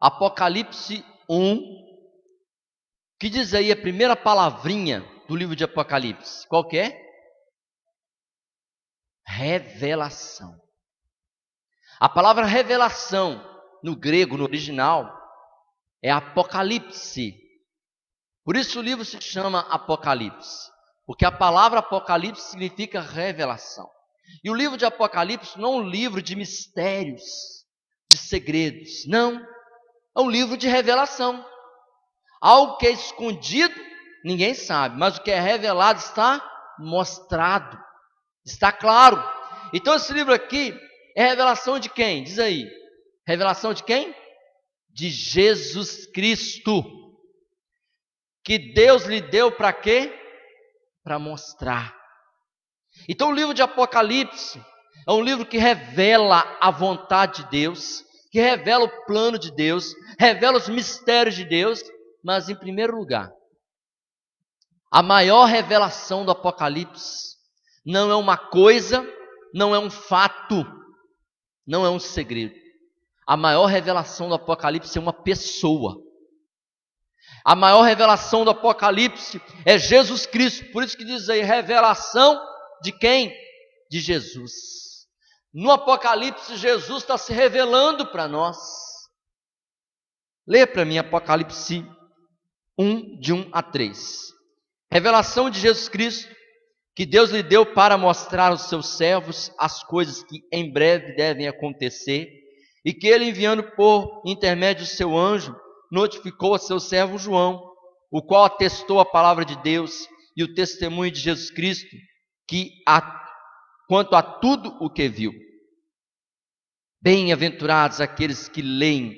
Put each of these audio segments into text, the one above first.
Apocalipse 1, que diz aí a primeira palavrinha do livro de Apocalipse. Qual que é? Revelação. A palavra revelação no grego, no original, é Apocalipse. Por isso o livro se chama Apocalipse, porque a palavra Apocalipse significa revelação. E o livro de Apocalipse não é um livro de mistérios, de segredos, não. É um livro de revelação. Algo que é escondido, ninguém sabe, mas o que é revelado está mostrado, está claro. Então esse livro aqui é revelação de quem? Diz aí. Revelação de quem? De Jesus Cristo. Que Deus lhe deu para quê? Para mostrar. Então o livro de Apocalipse é um livro que revela a vontade de Deus, que revela o plano de Deus, revela os mistérios de Deus, mas em primeiro lugar, a maior revelação do Apocalipse não é uma coisa, não é um fato, não é um segredo. A maior revelação do Apocalipse é uma pessoa. A maior revelação do Apocalipse é Jesus Cristo. Por isso que diz aí, revelação de quem? De Jesus. No Apocalipse, Jesus está se revelando para nós. Lê para mim Apocalipse 1, de 1 a 3. Revelação de Jesus Cristo, que Deus lhe deu para mostrar aos seus servos as coisas que em breve devem acontecer e que ele, enviando por intermédio do seu anjo, notificou a seu servo João, o qual atestou a palavra de Deus e o testemunho de Jesus Cristo, que a, quanto a tudo o que viu. Bem-aventurados aqueles que leem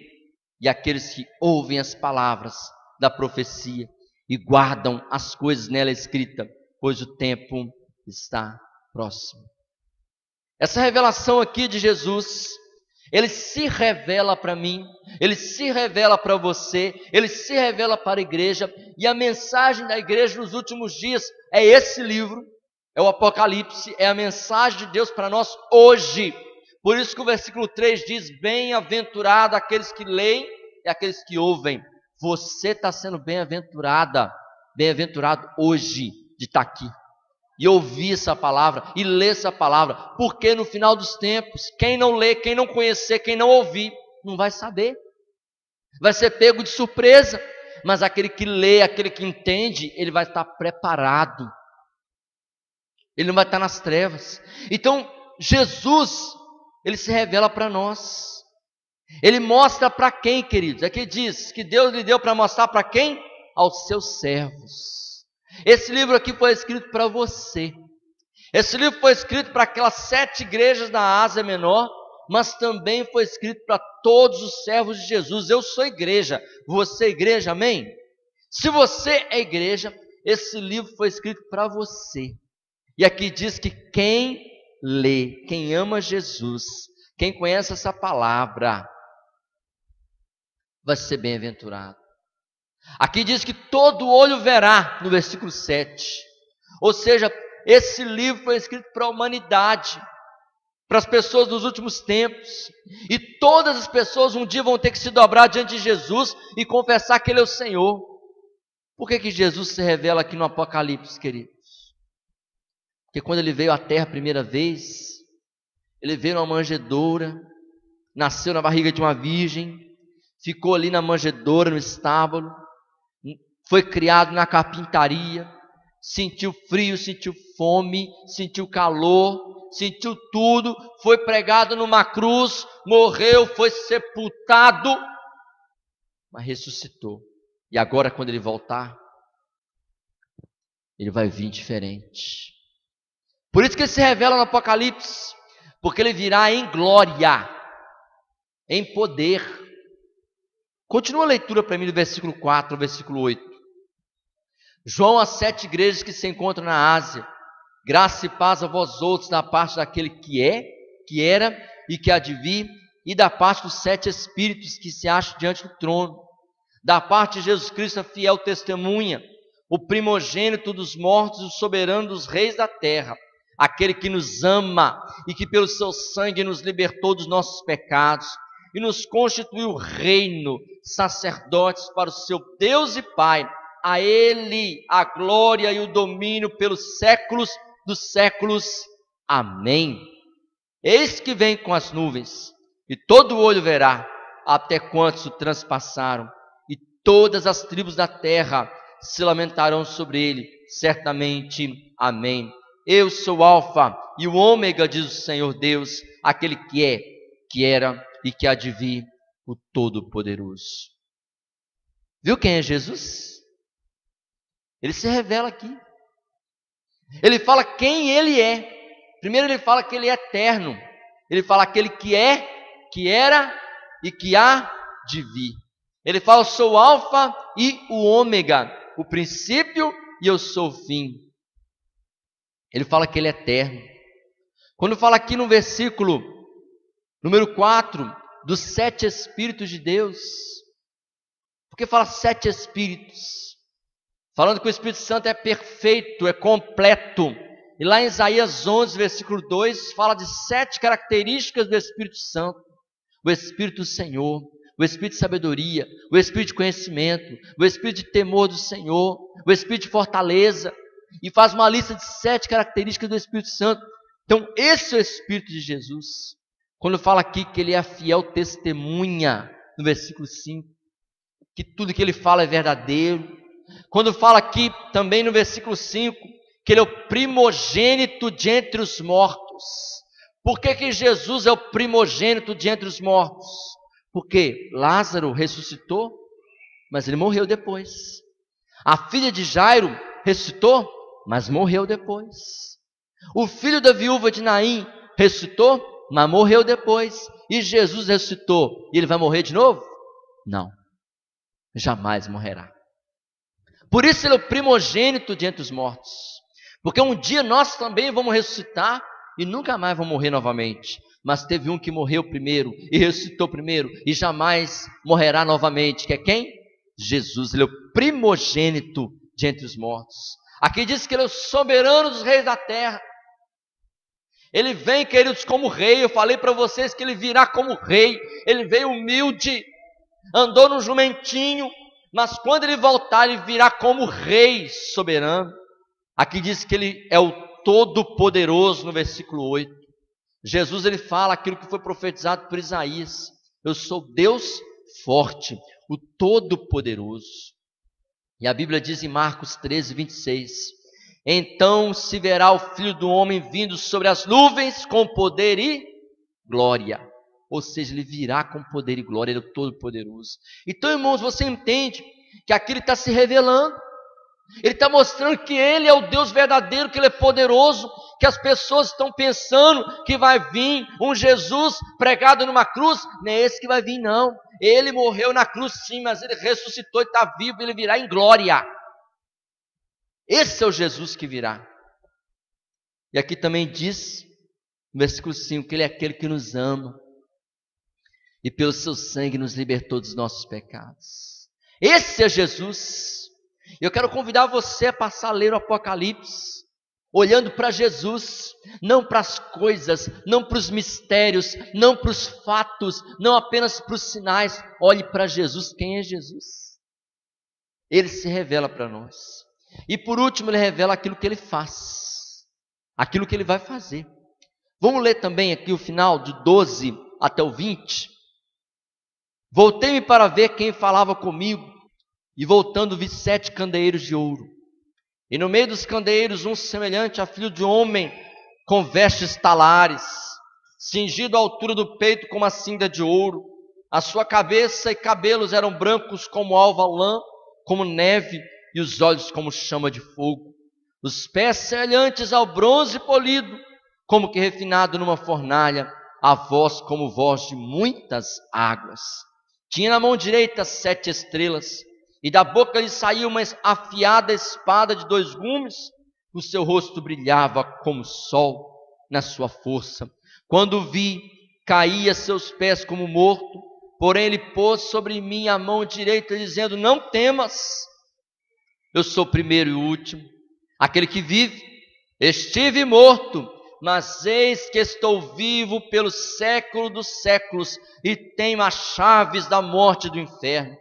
e aqueles que ouvem as palavras da profecia e guardam as coisas nela escritas, pois o tempo está próximo. Essa revelação aqui de Jesus ele se revela para mim, ele se revela para você, ele se revela para a igreja, e a mensagem da igreja nos últimos dias é esse livro, é o Apocalipse, é a mensagem de Deus para nós hoje. Por isso que o versículo 3 diz: Bem-aventurado aqueles que leem e aqueles que ouvem. Você está sendo bem-aventurada, bem-aventurado hoje de estar tá aqui e ouvir essa palavra e ler essa palavra, porque no final dos tempos, quem não lê, quem não conhecer, quem não ouvir, não vai saber, vai ser pego de surpresa, mas aquele que lê, aquele que entende, ele vai estar preparado, ele não vai estar nas trevas. Então, Jesus, ele se revela para nós, ele mostra para quem, queridos? Aqui diz que Deus lhe deu para mostrar para quem? Aos seus servos. Esse livro aqui foi escrito para você. Esse livro foi escrito para aquelas sete igrejas da Ásia Menor, mas também foi escrito para todos os servos de Jesus. Eu sou igreja, você é igreja, amém? Se você é igreja, esse livro foi escrito para você. E aqui diz que quem lê, quem ama Jesus, quem conhece essa palavra, vai ser bem-aventurado. Aqui diz que todo olho verá, no versículo 7. Ou seja, esse livro foi escrito para a humanidade, para as pessoas dos últimos tempos. E todas as pessoas um dia vão ter que se dobrar diante de Jesus e confessar que Ele é o Senhor. Por que, que Jesus se revela aqui no Apocalipse, queridos? Porque quando ele veio à terra a primeira vez, ele veio numa manjedoura, nasceu na barriga de uma virgem, ficou ali na manjedoura, no estábulo, foi criado na carpintaria, sentiu frio, sentiu fome, sentiu calor, sentiu tudo, foi pregado numa cruz, morreu, foi sepultado, mas ressuscitou. E agora, quando ele voltar, ele vai vir diferente. Por isso que ele se revela no Apocalipse, porque ele virá em glória, em poder. Continua a leitura para mim do versículo 4 ao versículo 8. João às sete igrejas que se encontram na Ásia. Graça e paz a vós outros da parte daquele que é, que era e que há de vir, e da parte dos sete espíritos que se acham diante do trono. Da parte de Jesus Cristo, a fiel testemunha, o primogênito dos mortos e o soberano dos reis da terra, aquele que nos ama e que pelo seu sangue nos libertou dos nossos pecados e nos constituiu reino, sacerdotes para o seu Deus e Pai. A Ele a glória e o domínio pelos séculos dos séculos. Amém. Eis que vem com as nuvens, e todo olho verá, até quantos o transpassaram, e todas as tribos da terra se lamentarão sobre ele, certamente. Amém. Eu sou o Alfa e o Ômega, diz o Senhor Deus, aquele que é, que era e que há de vir, o Todo-Poderoso. Viu quem é Jesus? Ele se revela aqui. Ele fala quem ele é. Primeiro ele fala que ele é eterno. Ele fala aquele que é, que era e que há de vir. Ele fala: Eu sou o Alfa e o Ômega, o princípio e eu sou o fim. Ele fala que ele é eterno. Quando fala aqui no versículo número 4, dos sete Espíritos de Deus, porque fala sete Espíritos, falando que o Espírito Santo é perfeito, é completo. E lá em Isaías 11, versículo 2, fala de sete características do Espírito Santo: o Espírito Senhor, o espírito de sabedoria, o espírito de conhecimento, o espírito de temor do Senhor, o espírito de fortaleza, e faz uma lista de sete características do Espírito Santo. Então, esse é o Espírito de Jesus. Quando fala aqui que ele é a fiel testemunha, no versículo 5, que tudo que ele fala é verdadeiro. Quando fala aqui também no versículo 5, que ele é o primogênito de entre os mortos. Por que, que Jesus é o primogênito de entre os mortos? Porque Lázaro ressuscitou, mas ele morreu depois. A filha de Jairo ressuscitou, mas morreu depois. O filho da viúva de Naim ressuscitou, mas morreu depois. E Jesus ressuscitou, e ele vai morrer de novo? Não, jamais morrerá. Por isso ele é o primogênito de entre os mortos. Porque um dia nós também vamos ressuscitar e nunca mais vamos morrer novamente mas teve um que morreu primeiro e ressuscitou primeiro e jamais morrerá novamente, que é quem? Jesus, ele é o primogênito de entre os mortos. Aqui diz que ele é o soberano dos reis da terra. Ele vem, queridos, como rei. Eu falei para vocês que ele virá como rei. Ele veio humilde, andou no jumentinho, mas quando ele voltar, ele virá como rei soberano. Aqui diz que ele é o todo-poderoso no versículo 8. Jesus ele fala aquilo que foi profetizado por Isaías: Eu sou Deus forte, o Todo-Poderoso. E a Bíblia diz em Marcos 13, 26: Então se verá o Filho do Homem vindo sobre as nuvens com poder e glória. Ou seja, ele virá com poder e glória, ele é Todo-Poderoso. Então, irmãos, você entende que aqui ele está se revelando. Ele está mostrando que Ele é o Deus verdadeiro, que Ele é poderoso, que as pessoas estão pensando que vai vir um Jesus pregado numa cruz. Não é esse que vai vir, não. Ele morreu na cruz, sim, mas Ele ressuscitou e está vivo, Ele virá em glória. Esse é o Jesus que virá. E aqui também diz, no versículo 5, que Ele é aquele que nos ama e pelo seu sangue nos libertou dos nossos pecados. Esse é Jesus. Eu quero convidar você a passar a ler o Apocalipse, olhando para Jesus, não para as coisas, não para os mistérios, não para os fatos, não apenas para os sinais. Olhe para Jesus. Quem é Jesus? Ele se revela para nós. E por último, ele revela aquilo que ele faz, aquilo que ele vai fazer. Vamos ler também aqui o final de 12 até o 20. Voltei-me para ver quem falava comigo e voltando vi sete candeeiros de ouro. E no meio dos candeeiros um semelhante a filho de homem, com vestes talares, cingido à altura do peito com uma cinta de ouro. A sua cabeça e cabelos eram brancos como alva lã, como neve, e os olhos como chama de fogo. Os pés semelhantes ao bronze polido, como que refinado numa fornalha, a voz como voz de muitas águas. Tinha na mão direita sete estrelas, e da boca lhe saiu uma afiada espada de dois gumes, o seu rosto brilhava como o sol na sua força. Quando vi, caía seus pés como morto, porém ele pôs sobre mim a mão direita, dizendo: Não temas, eu sou o primeiro e o último, aquele que vive. Estive morto, mas eis que estou vivo pelo século dos séculos e tenho as chaves da morte do inferno.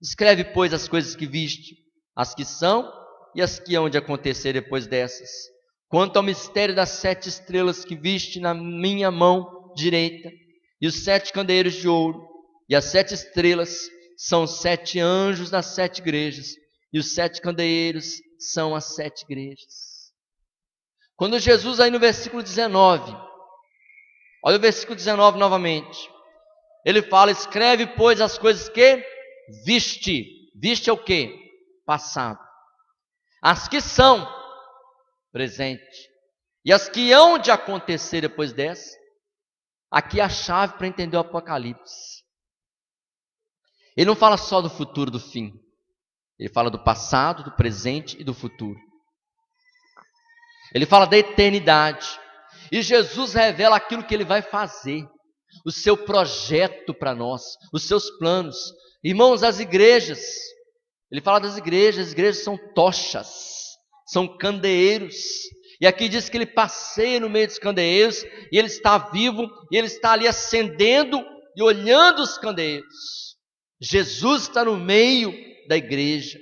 Escreve, pois, as coisas que viste, as que são e as que hão de acontecer depois dessas. Quanto ao mistério das sete estrelas que viste na minha mão direita, e os sete candeeiros de ouro, e as sete estrelas são sete anjos das sete igrejas, e os sete candeeiros são as sete igrejas. Quando Jesus, aí no versículo 19, olha o versículo 19 novamente, ele fala: escreve, pois, as coisas que viste. Viste é o que? Passado. As que são, presente. E as que hão de acontecer depois dessa. Aqui é a chave para entender o Apocalipse. Ele não fala só do futuro, do fim. Ele fala do passado, do presente e do futuro. Ele fala da eternidade. E Jesus revela aquilo que ele vai fazer, o seu projeto para nós, os seus planos. Irmãos, as igrejas, ele fala das igrejas, as igrejas são tochas, são candeeiros. E aqui diz que ele passeia no meio dos candeeiros, e ele está vivo, e ele está ali acendendo e olhando os candeeiros. Jesus está no meio da igreja.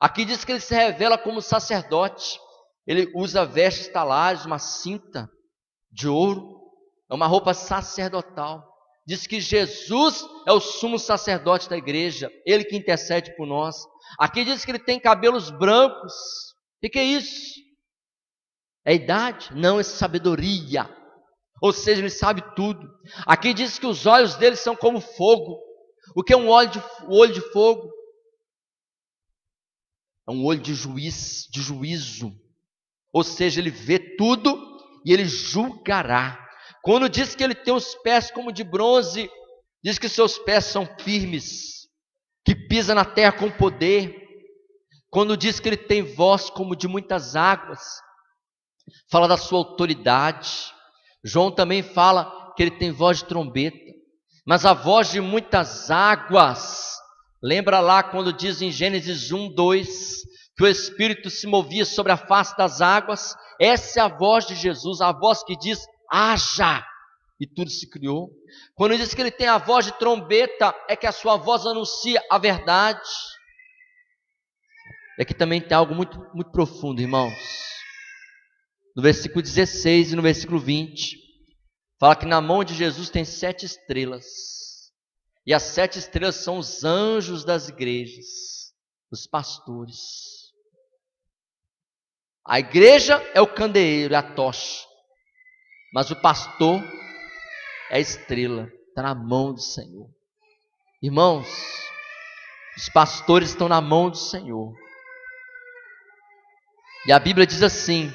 Aqui diz que ele se revela como sacerdote. Ele usa vestes talares, uma cinta de ouro, é uma roupa sacerdotal. Diz que Jesus é o sumo sacerdote da igreja, ele que intercede por nós. Aqui diz que ele tem cabelos brancos. O que é isso? É idade? Não, é sabedoria. Ou seja, ele sabe tudo. Aqui diz que os olhos dele são como fogo. O que é um olho de, olho de fogo? É um olho de juiz, de juízo. Ou seja, ele vê tudo e ele julgará. Quando diz que ele tem os pés como de bronze, diz que seus pés são firmes, que pisa na terra com poder. Quando diz que ele tem voz como de muitas águas, fala da sua autoridade. João também fala que ele tem voz de trombeta, mas a voz de muitas águas. Lembra lá quando diz em Gênesis 1, 2: que o Espírito se movia sobre a face das águas. Essa é a voz de Jesus, a voz que diz: haja, e tudo se criou. Quando diz que ele tem a voz de trombeta, é que a sua voz anuncia a verdade. É que também tem algo muito, muito profundo, irmãos. No versículo 16 e no versículo 20, fala que na mão de Jesus tem sete estrelas. E as sete estrelas são os anjos das igrejas, os pastores. A igreja é o candeeiro, é a tocha. Mas o pastor é estrela, está na mão do Senhor. Irmãos, os pastores estão na mão do Senhor. E a Bíblia diz assim: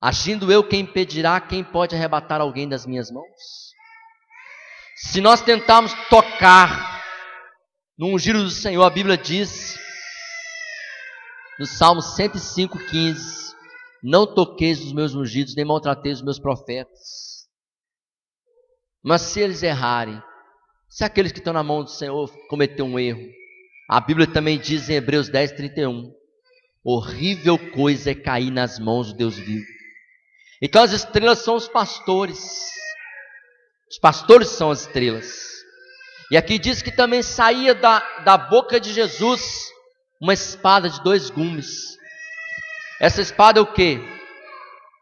Agindo eu, quem impedirá? Quem pode arrebatar alguém das minhas mãos? Se nós tentarmos tocar no giro do Senhor, a Bíblia diz no Salmo 105, 15: Não toqueis os meus ungidos, nem maltrateis os meus profetas. Mas se eles errarem, se aqueles que estão na mão do Senhor cometer um erro, a Bíblia também diz em Hebreus 10, 31: Horrível coisa é cair nas mãos do Deus vivo. Então as estrelas são os pastores. Os pastores são as estrelas. E aqui diz que também saía da, da boca de Jesus uma espada de dois gumes. Essa espada é o que?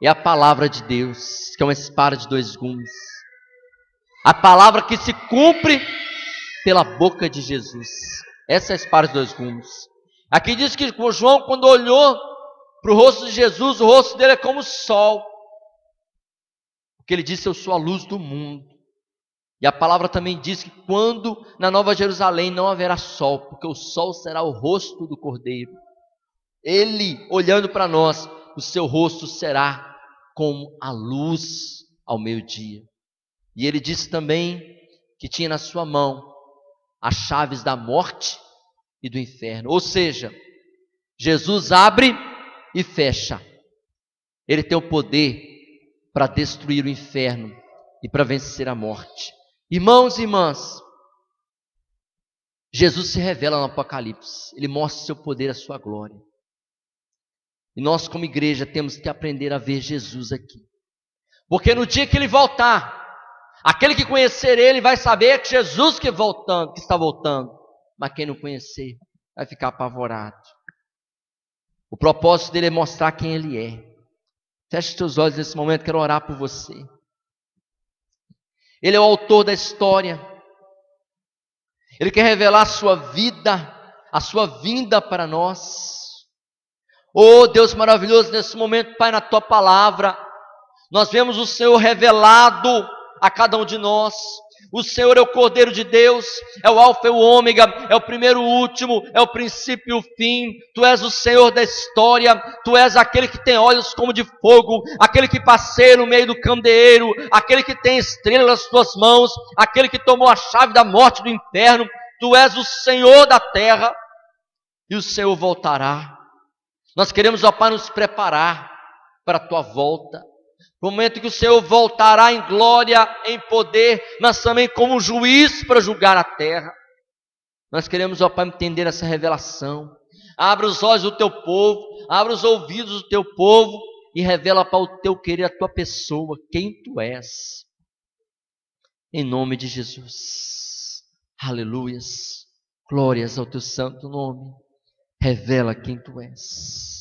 É a palavra de Deus, que é uma espada de dois gumes. A palavra que se cumpre pela boca de Jesus. Essa é a espada de dois gumes. Aqui diz que João, quando olhou para o rosto de Jesus, o rosto dele é como o sol. Porque ele disse: Eu sou a luz do mundo. E a palavra também diz que quando na Nova Jerusalém não haverá sol, porque o sol será o rosto do Cordeiro. Ele, olhando para nós, o seu rosto será como a luz ao meio-dia. E ele disse também que tinha na sua mão as chaves da morte e do inferno. Ou seja, Jesus abre e fecha. Ele tem o poder para destruir o inferno e para vencer a morte. Irmãos e irmãs, Jesus se revela no Apocalipse, ele mostra seu poder, a sua glória. E nós, como igreja, temos que aprender a ver Jesus aqui. Porque no dia que ele voltar, aquele que conhecer ele vai saber que Jesus que, voltando, que está voltando. Mas quem não conhecer, vai ficar apavorado. O propósito dele é mostrar quem ele é. Feche os teus olhos nesse momento, quero orar por você. Ele é o autor da história. Ele quer revelar a sua vida, a sua vinda para nós. Oh Deus maravilhoso, nesse momento, Pai, na tua palavra, nós vemos o Senhor revelado a cada um de nós. O Senhor é o Cordeiro de Deus, é o Alfa e o Ômega, é o primeiro e o último, é o princípio e o fim. Tu és o Senhor da história, tu és aquele que tem olhos como de fogo, aquele que passeia no meio do candeeiro, aquele que tem estrelas nas tuas mãos, aquele que tomou a chave da morte do inferno. Tu és o Senhor da terra e o Senhor voltará. Nós queremos, ó Pai, nos preparar para a tua volta no momento que o Senhor voltará em glória, em poder, mas também como juiz para julgar a terra. Nós queremos, ó Pai, entender essa revelação. Abra os olhos do teu povo, abra os ouvidos do teu povo e revela para o teu querer a tua pessoa, quem tu és. Em nome de Jesus. Aleluias. Glórias ao teu santo nome. Revela quem tu és.